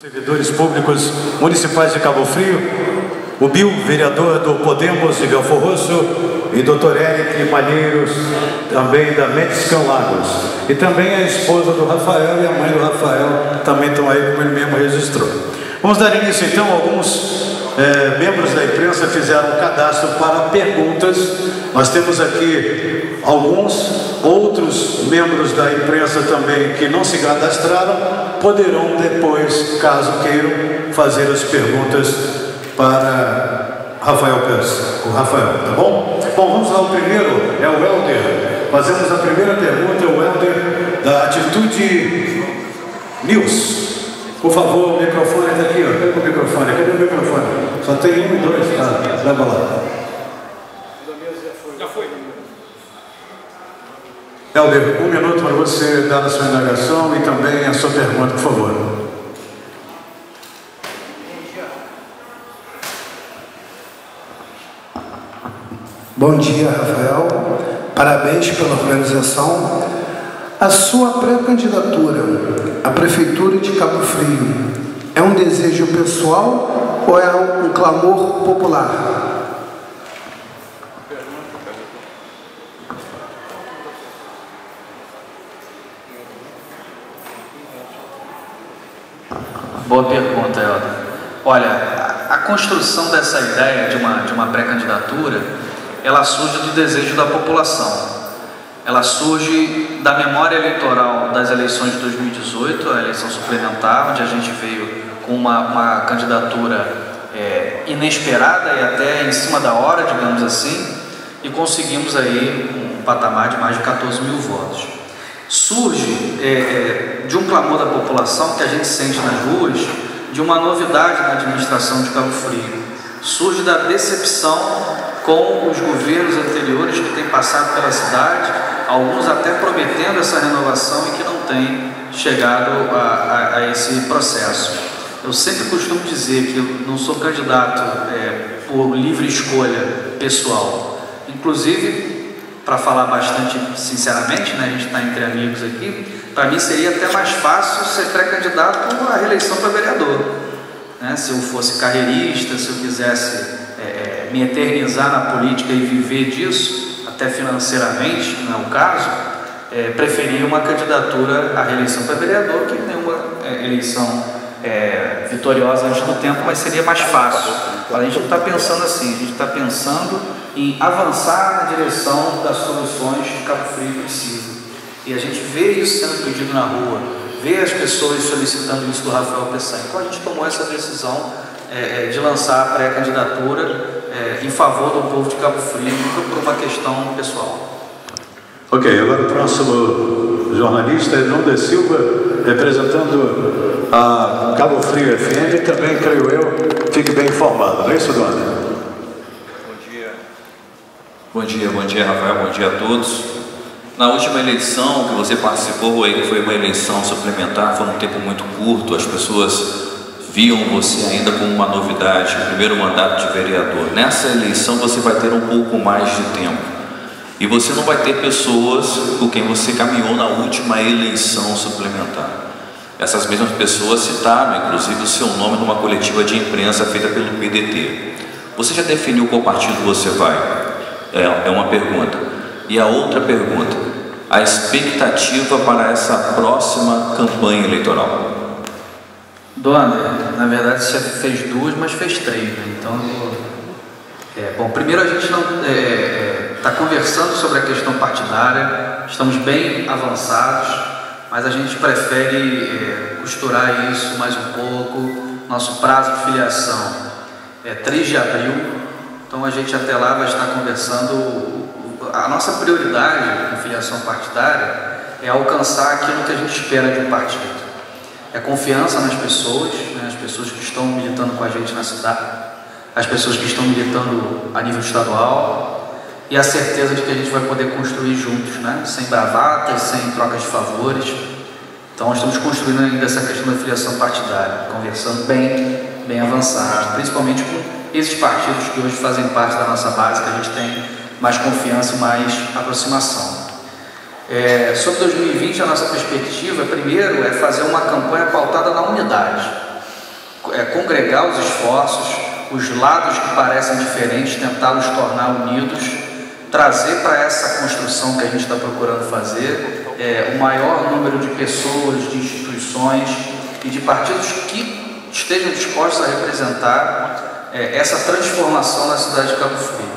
Servidores públicos municipais de Cabo Frio, o Bill, vereador do Podemos de Belfor Rosso, e Dr. Eric Malheiros, também da Medicão Lagos. E também a esposa do Rafael e a mãe do Rafael também estão aí, como ele mesmo registrou. Vamos dar início então, alguns é, membros da imprensa fizeram um cadastro para perguntas. Nós temos aqui alguns outros membros da imprensa também que não se cadastraram poderão depois, caso queiram, fazer as perguntas para Rafael Pérez, o Rafael, tá bom? Bom, vamos lá, o primeiro é o Helder. Fazemos a primeira pergunta, é o Helder da Atitude News. Por favor, o microfone está aqui, ó. Pega o microfone, cadê o microfone? Só tem um e dois, tá? Leva lá. Já foi. Helder, um minuto para você dar a sua indagação e também a sua pergunta, por favor. Bom dia, Rafael. Parabéns pela organização. A sua pré-candidatura à Prefeitura de Cabo Frio é um desejo pessoal ou é um clamor popular? Boa pergunta, Helder. Olha, a, a construção dessa ideia de uma, de uma pré-candidatura, ela surge do desejo da população. Ela surge da memória eleitoral das eleições de 2018, a eleição suplementar, onde a gente veio com uma, uma candidatura é, inesperada e até em cima da hora, digamos assim, e conseguimos aí um patamar de mais de 14 mil votos surge é, de um clamor da população que a gente sente nas ruas, de uma novidade na administração de Cabo Frio. Surge da decepção com os governos anteriores que têm passado pela cidade, alguns até prometendo essa renovação e que não têm chegado a, a, a esse processo. Eu sempre costumo dizer que eu não sou candidato é, por livre escolha pessoal. Inclusive, para falar bastante sinceramente, né, a gente está entre amigos aqui, para mim seria até mais fácil ser pré-candidato à reeleição para vereador. Né? Se eu fosse carreirista, se eu quisesse é, é, me eternizar na política e viver disso, até financeiramente, não é o caso, é, preferia uma candidatura à reeleição para vereador que nenhuma é, eleição é, vitoriosa antes do tempo, mas seria mais fácil. A gente não está pensando assim, a gente está pensando em avançar na direção das soluções que Cabo Frio precisa. E a gente vê isso sendo pedido na rua, vê as pessoas solicitando isso do Rafael Pessan. Então a gente tomou essa decisão é, é de lançar a pré-candidatura é, em favor do povo de Cabo Frio por uma questão pessoal. Ok, agora o próximo jornalista é João de Silva, representando a Cabo Frio FM e também, creio eu, fique bem informado, não é isso, Dona? Bom dia, bom dia Rafael, bom dia a todos. Na última eleição que você participou, foi uma eleição suplementar, foi um tempo muito curto, as pessoas viam você ainda como uma novidade, primeiro mandato de vereador. Nessa eleição você vai ter um pouco mais de tempo. E você não vai ter pessoas com quem você caminhou na última eleição suplementar. Essas mesmas pessoas citaram, inclusive, o seu nome numa coletiva de imprensa feita pelo PDT. Você já definiu qual partido você vai? É, é uma pergunta. E a outra pergunta, a expectativa para essa próxima campanha eleitoral? Dona, na verdade você fez duas, mas fez três, né? Então, é, bom, primeiro a gente está é, é tá conversando sobre a questão partidária, estamos bem avançados, mas a gente prefere é, costurar isso mais um pouco. Nosso prazo de filiação é 3 de abril, então a gente até lá vai estar conversando. A nossa prioridade em filiação partidária é alcançar aquilo que a gente espera de um partido. É confiança nas pessoas, né, as pessoas que estão militando com a gente na cidade, as pessoas que estão militando a nível estadual e a certeza de que a gente vai poder construir juntos, né, sem bravatas, sem trocas de favores. Então, nós estamos construindo ainda essa questão da filiação partidária, conversando bem, bem avançado, principalmente com esses partidos que hoje fazem parte da nossa base, que a gente tem mais confiança e mais aproximação. É, sobre 2020, a nossa perspectiva, primeiro, é fazer uma campanha pautada na unidade. é, congregar os esforços, os lados que parecem diferentes, tentá-los tornar unidos, trazer para essa construção que a gente está procurando fazer é, o maior número de pessoas, de instituições e de partidos que estejam dispostos a representar é, essa transformação na cidade de Cabo Frio,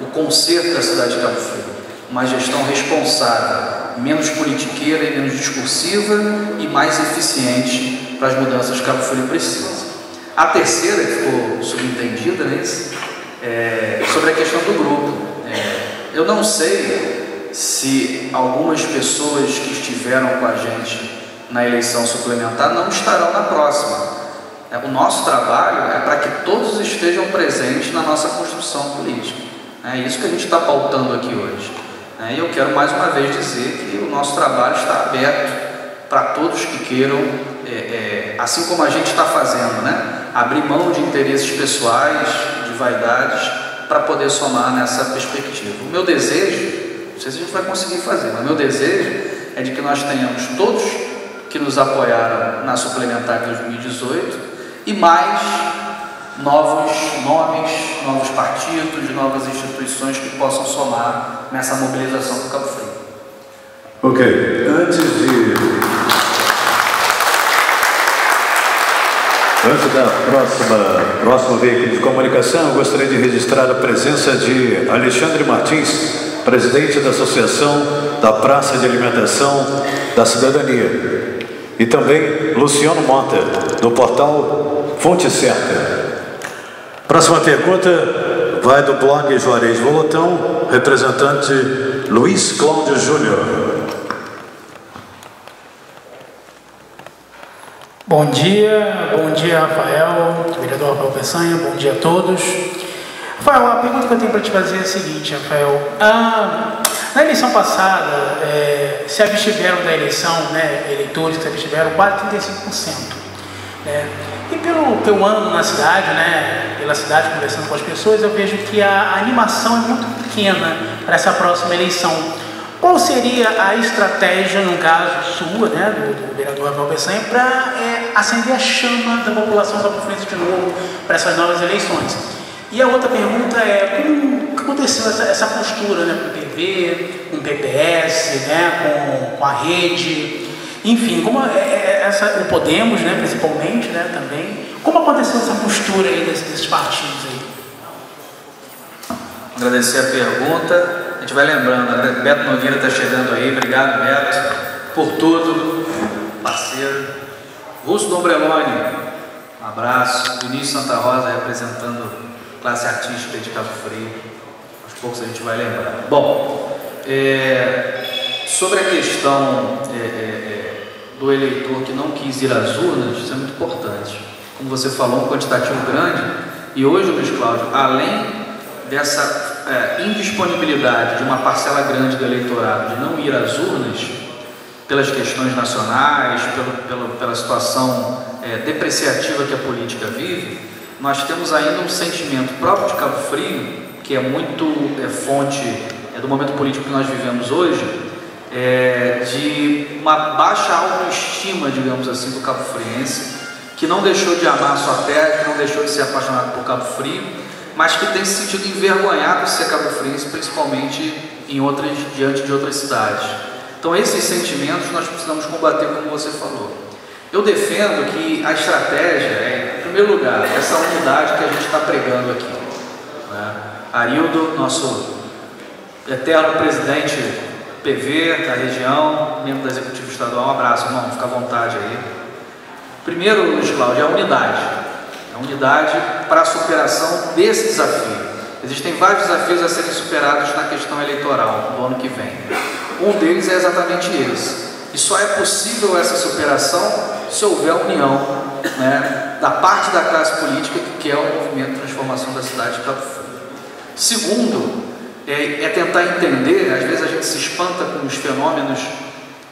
o conserto da cidade de Cabo Frio, uma gestão responsável, menos politiqueira e menos discursiva e mais eficiente para as mudanças que Cabo Frio precisa. A terceira, que ficou subentendida, né, é sobre a questão do grupo. É, eu não sei se algumas pessoas que estiveram com a gente na eleição suplementar não estarão na próxima. É, o nosso trabalho é para que todos estejam presentes na nossa construção política. É isso que a gente está pautando aqui hoje. É, e eu quero mais uma vez dizer que o nosso trabalho está aberto para todos que queiram, é, é, assim como a gente está fazendo, né? abrir mão de interesses pessoais, de vaidades, para poder somar nessa perspectiva. O meu desejo, não sei se a gente vai conseguir fazer, mas meu desejo é de que nós tenhamos todos que nos apoiaram na suplementar de 2018 e mais novos nomes, novos partidos, novas instituições que possam somar nessa mobilização do Cabo Frio. Ok, antes de Antes da próxima, próximo veículo de comunicação, eu gostaria de registrar a presença de Alexandre Martins, presidente da Associação da Praça de Alimentação da Cidadania, e também Luciano Mota, do portal Fonte Certa. Próxima pergunta vai do blog Juarez Volotão, representante Luiz Cláudio Júnior. Bom dia, bom dia Rafael, vereador Rafael Peçanha, bom dia a todos. Rafael, a pergunta que eu tenho para te fazer é a seguinte, Rafael. Ah, na eleição passada, é, se abstiveram da eleição, né, eleitores que se abstiveram, quase 35%. Né? E pelo, pelo ano na cidade, né, pela cidade, conversando com as pessoas, eu vejo que a animação é muito pequena para essa próxima eleição. Qual seria a estratégia, no caso sua, né, do, do vereador Rafael Bessanha, para é, acender a chama da população da frente de novo para essas novas eleições? E a outra pergunta é, como aconteceu essa, essa postura né, com o PV, com o PPS, né, com, com a rede, enfim, como é, é, essa, o Podemos, né, principalmente, né, também, como aconteceu essa postura aí desses, desses partidos aí? Agradecer a pergunta. A gente vai lembrando, né? Beto Nogueira está chegando aí, obrigado Beto por tudo, parceiro. Russo Dombreloni, um abraço. Vinícius Santa Rosa representando classe artística de Cabo Frio. Aos poucos a gente vai lembrar. Bom, é, sobre a questão é, é, é, do eleitor que não quis ir às urnas, isso é muito importante. Como você falou, um quantitativo grande. E hoje, Luiz Cláudio, além dessa é, indisponibilidade de uma parcela grande do eleitorado de não ir às urnas, pelas questões nacionais, pelo, pelo, pela situação é, depreciativa que a política vive, nós temos ainda um sentimento próprio de Cabo Frio, que é muito é, fonte é, do momento político que nós vivemos hoje, é, de uma baixa autoestima, digamos assim, do Cabo Friense, que não deixou de amar a sua terra, que não deixou de ser apaixonado por Cabo Frio, mas que tem se sentido envergonhado de ser Cabo Friense, principalmente em outras, diante de outras cidades. Então, esses sentimentos nós precisamos combater, como você falou. Eu defendo que a estratégia é, em primeiro lugar, essa unidade que a gente está pregando aqui. Né? Arildo, nosso eterno presidente PV da região, membro da Executivo Estadual, um abraço, irmão, fica à vontade aí. Primeiro, Luiz Cláudio, é a unidade unidade para a superação desse desafio. Existem vários desafios a serem superados na questão eleitoral do ano que vem. Um deles é exatamente esse. E só é possível essa superação se houver união né, da parte da classe política que quer o movimento de transformação da cidade de Cabo Frio. Segundo, é, é tentar entender, às vezes a gente se os fenômenos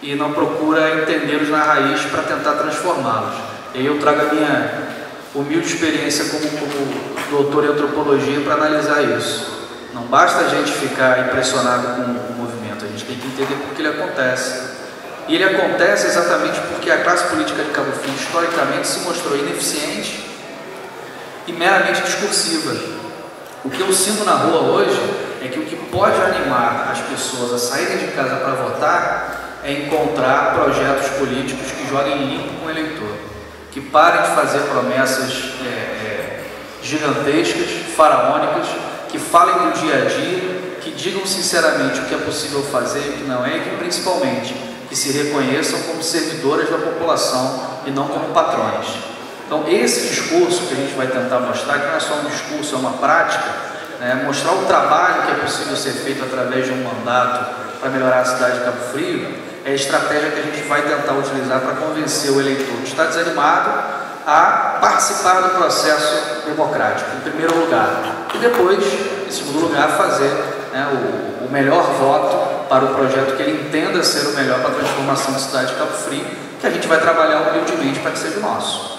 e não procura entendê-los na raiz para tentar transformá-los. E aí eu trago a minha humilde experiência como, como doutor em antropologia para analisar isso. Não basta a gente ficar impressionado com o movimento, a gente tem que entender por que ele acontece. E ele acontece exatamente porque a classe política de Cabo Frio historicamente se mostrou ineficiente e meramente discursiva. O que eu sinto na rua hoje é que o que pode animar as pessoas a saírem de casa para votar é encontrar projetos políticos que joguem limpo com o eleitor, que parem de fazer promessas é, é, gigantescas, faraônicas, que falem do dia a dia, que digam sinceramente o que é possível fazer e o que não é, e que principalmente que se reconheçam como servidoras da população e não como patrões. Então, esse discurso que a gente vai tentar mostrar, que não é só um discurso, é uma prática, né, mostrar o trabalho que é possível ser feito através de um mandato para melhorar a cidade de Cabo Frio, é a estratégia que a gente vai tentar utilizar para convencer o eleitor que está desanimado a participar do processo democrático, em primeiro lugar, e depois, em segundo lugar, fazer né, o, o melhor voto para o projeto que ele entenda ser o melhor para a transformação da cidade de Cabo Frio, que a gente vai trabalhar humildemente para que seja nosso.